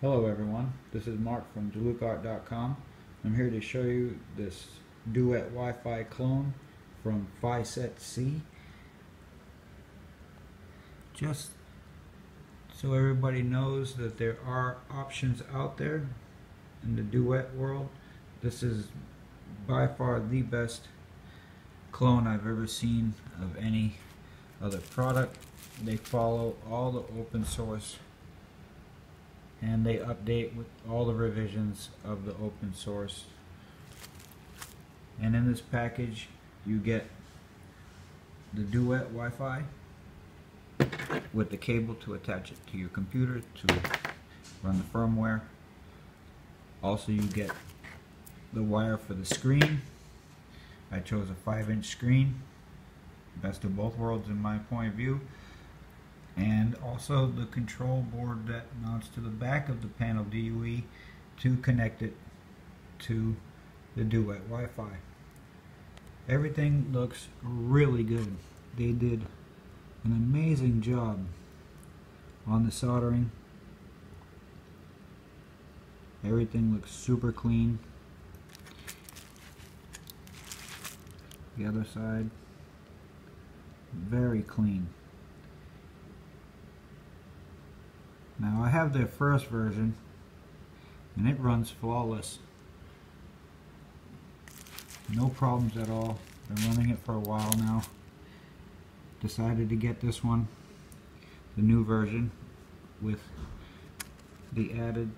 Hello everyone, this is Mark from Delukart.com. I'm here to show you this Duet Wi-Fi clone from FYSETC. Just so everybody knows that there are options out there in the Duet world, this is by far the best clone I've ever seen of any other product. They follow all the open source and they update with all the revisions of the open source. And in this package you get the Duet Wi-Fi with the cable to attach it to your computer to run the firmware. Also you get the wire for the screen. I chose a 5 inch screen. Best of both worlds in my point of view and also the control board that mounts to the back of the PanelDue to connect it to the Duet Wi-Fi. Everything looks really good. They did an amazing job on the soldering. Everything looks super clean. The other side, very clean. Now I have the first version and it runs flawless. No problems at all. Been running it for a while now. Decided to get this one, the new version, with the added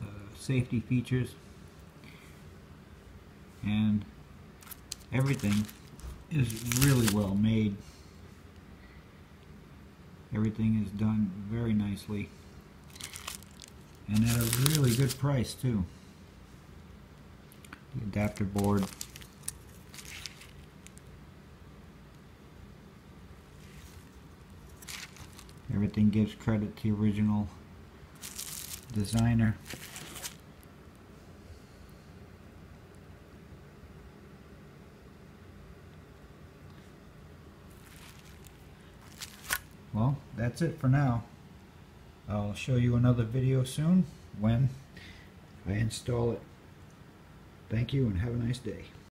uh, safety features and everything is really well made. Everything is done very nicely and at a really good price too. The adapter board. Everything gives credit to the original designer. Well that's it for now. I'll show you another video soon when I install it. Thank you and have a nice day